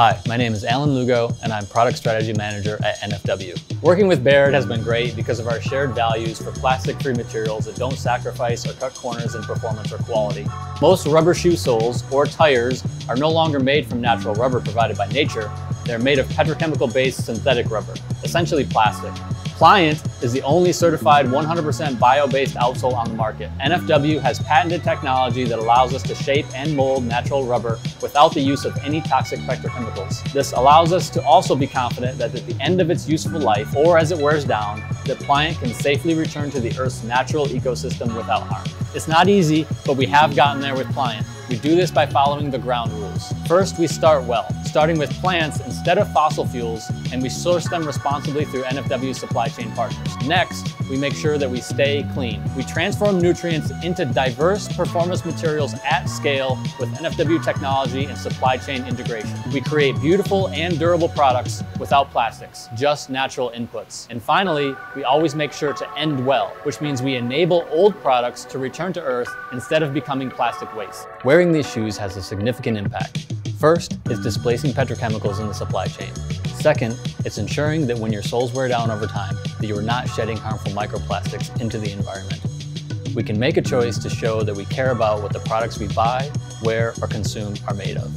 Hi, my name is Alan Lugo, and I'm Product Strategy Manager at NFW. Working with Bared has been great because of our shared values for plastic-free materials that don't sacrifice or cut corners in performance or quality. Most rubber shoe soles or tires are no longer made from natural rubber provided by nature. They're made of petrochemical-based synthetic rubber, essentially plastic. Pliant is the only certified 100% bio-based outsole on the market. NFW has patented technology that allows us to shape and mold natural rubber without the use of any toxic petrochemicals. This allows us to also be confident that at the end of its useful life, or as it wears down, that Pliant can safely return to the Earth's natural ecosystem without harm. It's not easy, but we have gotten there with Pliant. We do this by following the ground rules. First, we start well, starting with plants instead of fossil fuels, and we source them responsibly through NFW supply chain partners. Next, we make sure that we stay clean. We transform nutrients into diverse performance materials at scale with NFW technology and supply chain integration. We create beautiful and durable products without plastics, just natural inputs. And finally, we always make sure to end well, which means we enable old products to return to Earth instead of becoming plastic waste. Wearing these shoes has a significant impact. First is displacing petrochemicals in the supply chain. Second, it's ensuring that when your soles wear down over time, that you are not shedding harmful microplastics into the environment. We can make a choice to show that we care about what the products we buy, wear, or consume are made of.